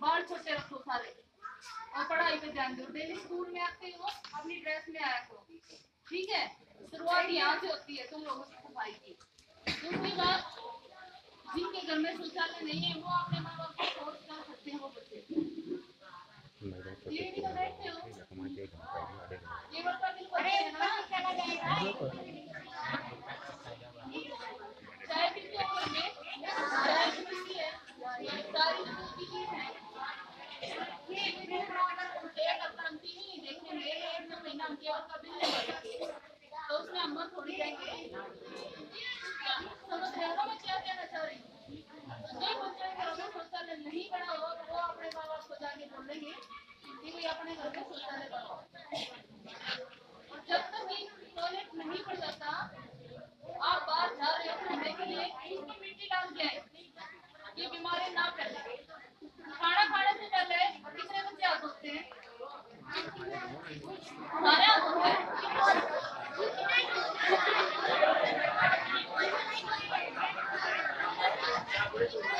बाल छोटे रखो सारे। और पढ़ाई पे ध्यान दो। डेली स्कूल में आते हो, अपनी ड्रेस में आया करो। ठीक है? शुरुआत यहाँ से होती है, तुम लोगों की सफ़ाई की। दूसरी बात, जिनके घर में शौचालय नहीं है, वो अपने माँ बाप को फोर्स कर सकते हैं, वो बच्चे। तो तो चाय पीते हो घर है। नहीं बना होगा वो अपने माँ बाप को जाके बोलेंगे कि भाई अपने घर में शौचालय बनाओ originally.